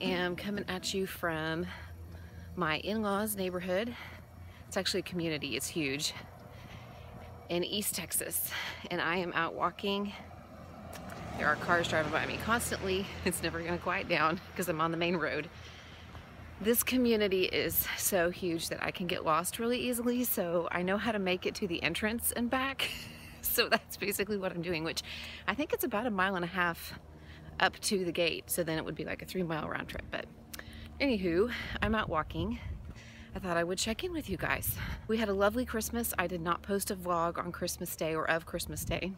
am coming at you from my in-laws neighborhood. It's actually a community, it's huge, in East Texas. And I am out walking. There are cars driving by me constantly. It's never gonna quiet down because I'm on the main road. This community is so huge that I can get lost really easily, so I know how to make it to the entrance and back. so that's basically what I'm doing, which I think it's about a mile and a half up to the gate. So then it would be like a three mile round trip. But anywho, I'm out walking. I thought I would check in with you guys. We had a lovely Christmas. I did not post a vlog on Christmas Day or of Christmas Day.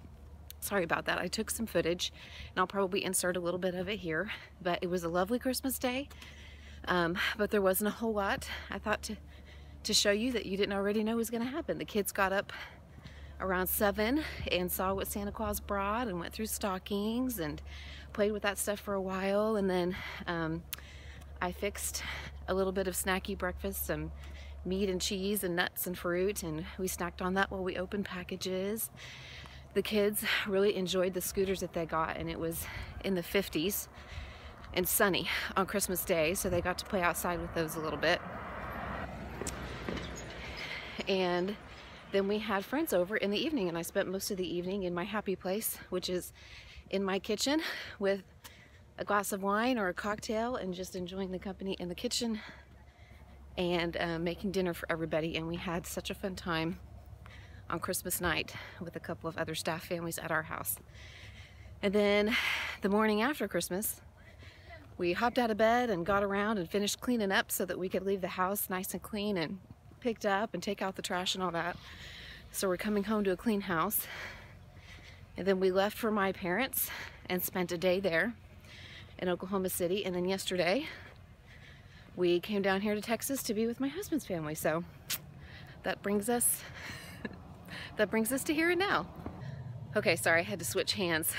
Sorry about that. I took some footage and I'll probably insert a little bit of it here, but it was a lovely Christmas Day. Um, but there wasn't a whole lot. I thought to, to show you that you didn't already know was gonna happen. The kids got up around seven and saw what Santa Claus brought and went through stockings and played with that stuff for a while and then um, I fixed a little bit of snacky breakfast, some meat and cheese and nuts and fruit and we snacked on that while we opened packages. The kids really enjoyed the scooters that they got and it was in the 50s and sunny on Christmas Day so they got to play outside with those a little bit. And then we had friends over in the evening and I spent most of the evening in my happy place, which is in my kitchen with a glass of wine or a cocktail and just enjoying the company in the kitchen and uh, making dinner for everybody. And we had such a fun time on Christmas night with a couple of other staff families at our house. And then the morning after Christmas, we hopped out of bed and got around and finished cleaning up so that we could leave the house nice and clean and picked up and take out the trash and all that. So we're coming home to a clean house. And then we left for my parents and spent a day there in Oklahoma City. And then yesterday, we came down here to Texas to be with my husband's family. So that brings us, that brings us to here and now. Okay, sorry, I had to switch hands.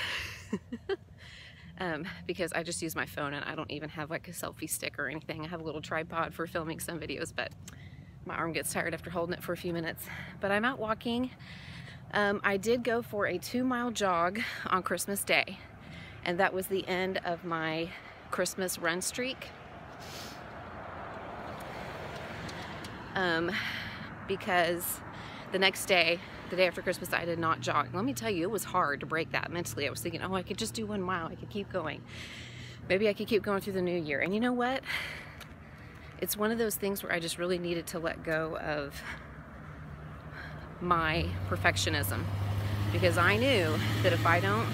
um, because I just use my phone and I don't even have like a selfie stick or anything. I have a little tripod for filming some videos, but my arm gets tired after holding it for a few minutes. But I'm out walking. Um, I did go for a two mile jog on Christmas Day, and that was the end of my Christmas run streak. Um, because the next day, the day after Christmas, I did not jog. Let me tell you, it was hard to break that mentally. I was thinking, oh, I could just do one mile. I could keep going. Maybe I could keep going through the new year. And you know what? it's one of those things where I just really needed to let go of my perfectionism because I knew that if I don't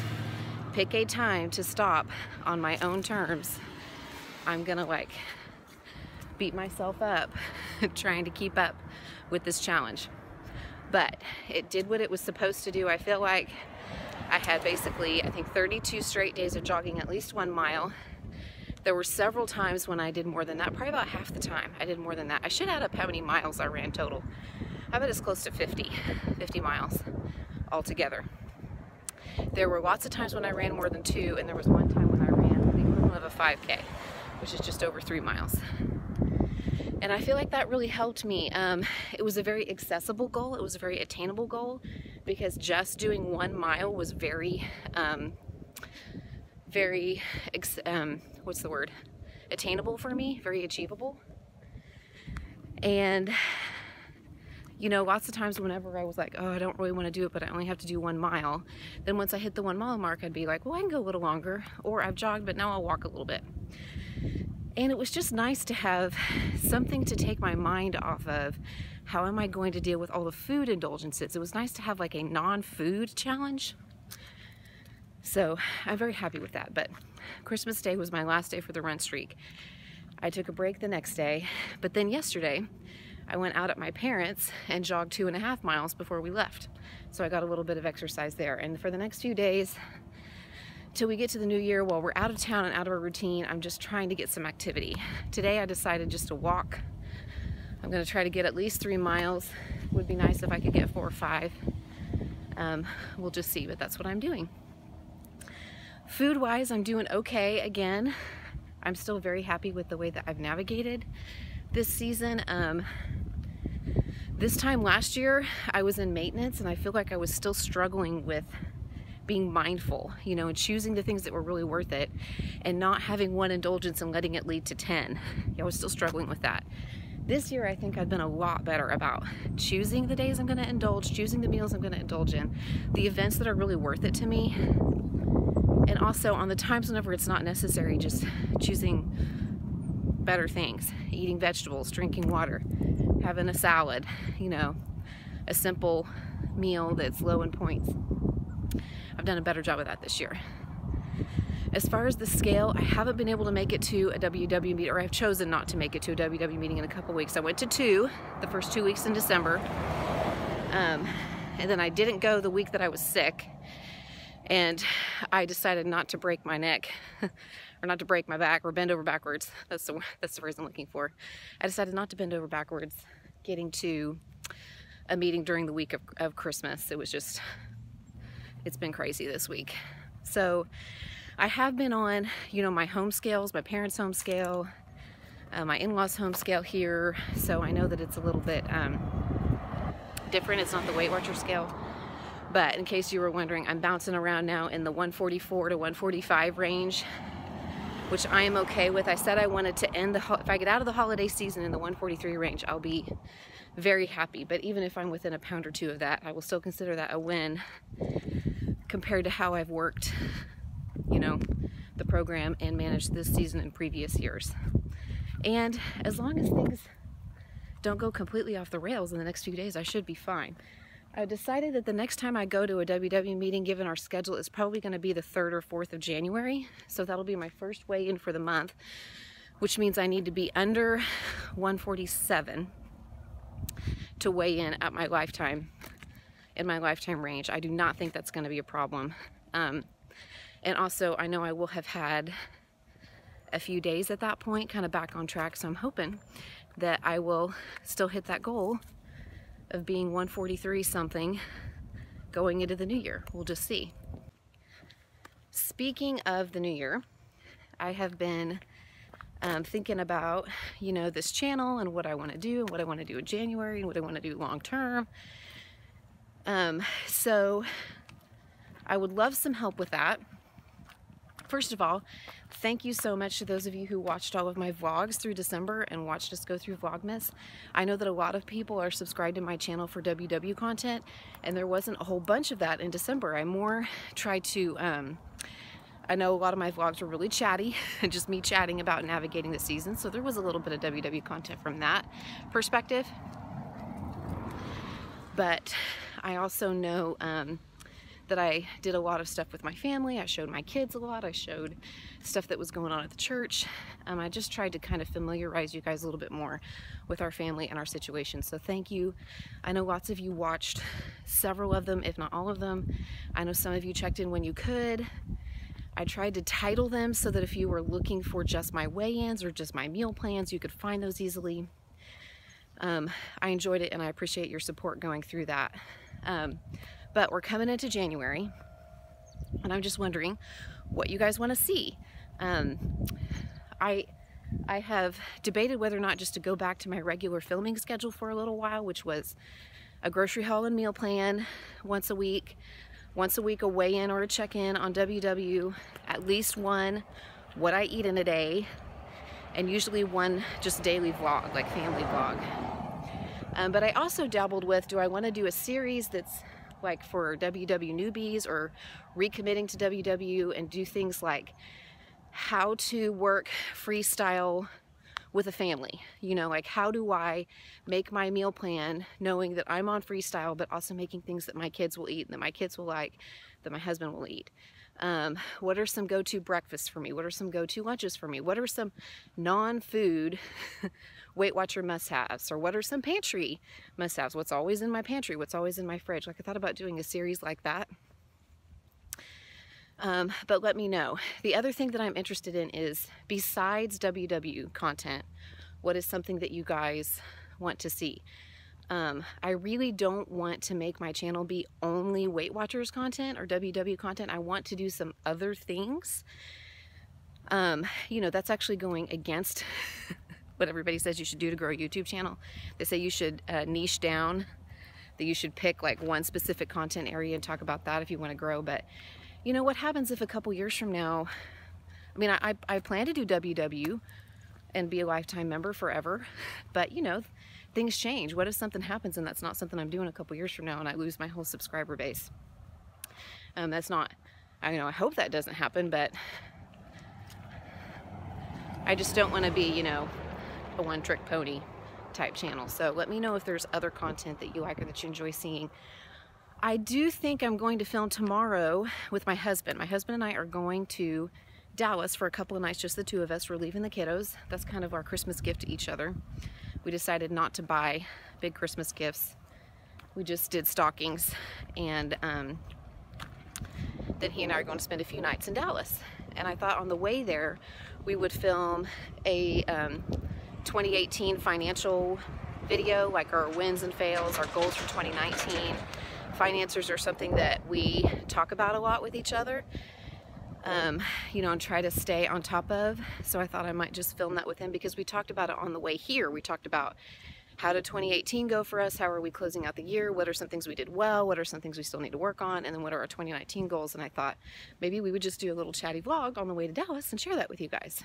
pick a time to stop on my own terms, I'm gonna like beat myself up trying to keep up with this challenge. But it did what it was supposed to do. I feel like I had basically, I think 32 straight days of jogging at least one mile there were several times when I did more than that, probably about half the time I did more than that. I should add up how many miles I ran total. I bet it's close to 50, 50 miles altogether. There were lots of times when I ran more than two, and there was one time when I ran the equivalent of a 5K, which is just over three miles. And I feel like that really helped me. Um, it was a very accessible goal. It was a very attainable goal because just doing one mile was very, um, very um, what's the word, attainable for me, very achievable. And, you know, lots of times whenever I was like, oh, I don't really want to do it, but I only have to do one mile, then once I hit the one mile mark, I'd be like, well, I can go a little longer, or I've jogged, but now I'll walk a little bit. And it was just nice to have something to take my mind off of how am I going to deal with all the food indulgences. It was nice to have like a non-food challenge. So I'm very happy with that. But Christmas Day was my last day for the run streak. I took a break the next day, but then yesterday I went out at my parents and jogged two and a half miles before we left. So I got a little bit of exercise there. And for the next few days, till we get to the new year, while we're out of town and out of our routine, I'm just trying to get some activity. Today I decided just to walk. I'm gonna try to get at least three miles. Would be nice if I could get four or five. Um, we'll just see, but that's what I'm doing. Food wise, I'm doing okay again. I'm still very happy with the way that I've navigated this season. Um, this time last year, I was in maintenance and I feel like I was still struggling with being mindful, you know, and choosing the things that were really worth it and not having one indulgence and letting it lead to 10. Yeah, I was still struggling with that. This year, I think I've been a lot better about choosing the days I'm going to indulge, choosing the meals I'm going to indulge in, the events that are really worth it to me, and also on the times whenever it's not necessary, just choosing better things, eating vegetables, drinking water, having a salad, you know, a simple meal that's low in points. I've done a better job of that this year. As far as the scale, I haven't been able to make it to a WW meeting, or I've chosen not to make it to a WW meeting in a couple weeks. I went to two, the first two weeks in December, um, and then I didn't go the week that I was sick, and I decided not to break my neck, or not to break my back, or bend over backwards. That's the that's the phrase I'm looking for. I decided not to bend over backwards, getting to a meeting during the week of, of Christmas. It was just, it's been crazy this week. So I have been on, you know, my home scales, my parents' home scale, uh, my in-laws' home scale here, so I know that it's a little bit um, different. It's not the Weight Watcher scale. But in case you were wondering, I'm bouncing around now in the 144 to 145 range, which I am okay with. I said I wanted to end the, if I get out of the holiday season in the 143 range, I'll be very happy. But even if I'm within a pound or two of that, I will still consider that a win compared to how I've worked you know, the program and managed this season in previous years. And as long as things don't go completely off the rails in the next few days, I should be fine. I decided that the next time I go to a WW meeting, given our schedule, is probably going to be the 3rd or 4th of January. So that'll be my first weigh in for the month, which means I need to be under 147 to weigh in at my lifetime, in my lifetime range. I do not think that's going to be a problem. Um, and also, I know I will have had a few days at that point, kind of back on track. So I'm hoping that I will still hit that goal of being 143 something going into the new year. We'll just see. Speaking of the new year, I have been um, thinking about, you know, this channel and what I want to do and what I want to do in January and what I want to do long term. Um, so I would love some help with that. First of all, thank you so much to those of you who watched all of my vlogs through December and watched us go through Vlogmas. I know that a lot of people are subscribed to my channel for WW content, and there wasn't a whole bunch of that in December. I more tried to, um, I know a lot of my vlogs were really chatty, just me chatting about navigating the season, so there was a little bit of WW content from that perspective. But I also know um, that I did a lot of stuff with my family. I showed my kids a lot. I showed stuff that was going on at the church. Um, I just tried to kind of familiarize you guys a little bit more with our family and our situation. So thank you. I know lots of you watched several of them, if not all of them. I know some of you checked in when you could. I tried to title them so that if you were looking for just my weigh-ins or just my meal plans, you could find those easily. Um, I enjoyed it and I appreciate your support going through that. Um, but we're coming into January, and I'm just wondering what you guys want to see. Um, I I have debated whether or not just to go back to my regular filming schedule for a little while, which was a grocery haul and meal plan once a week, once a week a weigh-in or a check-in on WW, at least one what I eat in a day, and usually one just daily vlog, like family vlog. Um, but I also dabbled with, do I want to do a series that's like for WW newbies or recommitting to WW and do things like how to work freestyle with a family. You know, like how do I make my meal plan knowing that I'm on freestyle, but also making things that my kids will eat and that my kids will like, that my husband will eat. Um, what are some go-to breakfasts for me? What are some go-to lunches for me? What are some non-food Weight Watcher must-haves? Or what are some pantry must-haves? What's always in my pantry? What's always in my fridge? Like I thought about doing a series like that. Um, but let me know. The other thing that I'm interested in is besides WW content, what is something that you guys want to see? Um, I really don't want to make my channel be only Weight Watchers content or WW content. I want to do some other things. Um, you know, that's actually going against what everybody says you should do to grow a YouTube channel. They say you should uh, niche down, that you should pick like one specific content area and talk about that if you want to grow. But you know, what happens if a couple years from now, I mean, I, I plan to do WW and be a lifetime member forever, but you know, things change. What if something happens and that's not something I'm doing a couple years from now and I lose my whole subscriber base? Um, that's not, I you know, I hope that doesn't happen, but I just don't want to be, you know, a one trick pony type channel. So let me know if there's other content that you like or that you enjoy seeing. I do think I'm going to film tomorrow with my husband. My husband and I are going to Dallas for a couple of nights, just the two of us. We're leaving the kiddos. That's kind of our Christmas gift to each other. We decided not to buy big Christmas gifts. We just did stockings and um, then he and I are going to spend a few nights in Dallas. And I thought on the way there, we would film a um, 2018 financial video, like our wins and fails, our goals for 2019. Financiers are something that we talk about a lot with each other um, you know, and try to stay on top of. So I thought I might just film that with him because we talked about it on the way here. We talked about how did 2018 go for us? How are we closing out the year? What are some things we did well? What are some things we still need to work on? And then what are our 2019 goals? And I thought maybe we would just do a little chatty vlog on the way to Dallas and share that with you guys.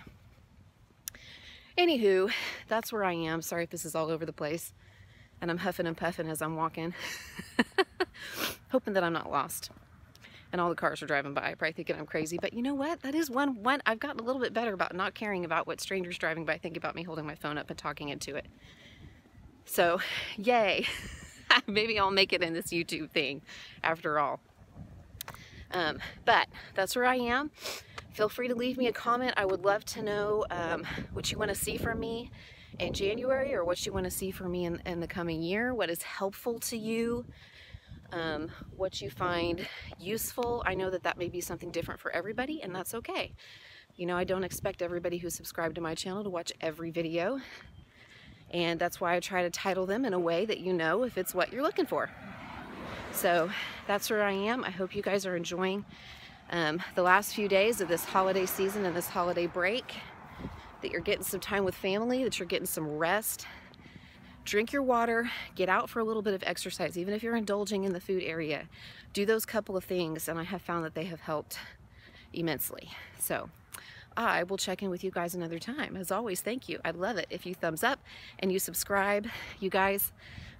Anywho, that's where I am. Sorry if this is all over the place. And I'm huffing and puffing as I'm walking. Hoping that I'm not lost and all the cars are driving by, probably thinking I'm crazy. But you know what? That is one, one, I've gotten a little bit better about not caring about what strangers driving by think about me holding my phone up and talking into it. So, yay. Maybe I'll make it in this YouTube thing after all. Um, but that's where I am. Feel free to leave me a comment. I would love to know um, what you want to see from me in January or what you want to see from me in, in the coming year. What is helpful to you um, what you find useful. I know that that may be something different for everybody and that's okay. You know, I don't expect everybody who's subscribed to my channel to watch every video. And that's why I try to title them in a way that you know if it's what you're looking for. So that's where I am. I hope you guys are enjoying um, the last few days of this holiday season and this holiday break, that you're getting some time with family, that you're getting some rest, drink your water, get out for a little bit of exercise, even if you're indulging in the food area. Do those couple of things, and I have found that they have helped immensely. So I will check in with you guys another time. As always, thank you. I'd love it if you thumbs up and you subscribe. You guys,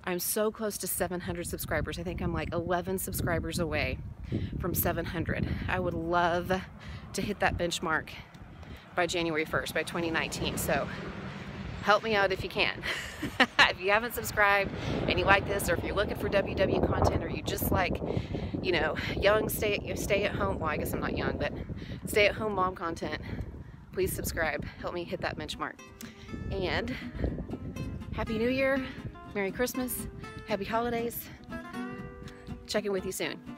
I'm so close to 700 subscribers. I think I'm like 11 subscribers away from 700. I would love to hit that benchmark by January 1st, by 2019. So help me out if you can. if you haven't subscribed and you like this, or if you're looking for WW content, or you just like, you know, young stay stay at home, well, I guess I'm not young, but stay at home mom content, please subscribe. Help me hit that benchmark. And Happy New Year, Merry Christmas, Happy Holidays. Check in with you soon.